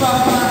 bye